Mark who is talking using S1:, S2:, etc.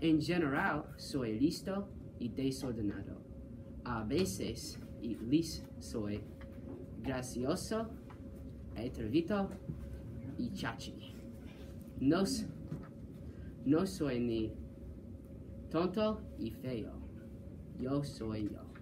S1: En general, soy listo y desordenado. A veces, y soy gracioso, atrevido y chachi. No, no soy ni tonto y feo. Yo soy yo.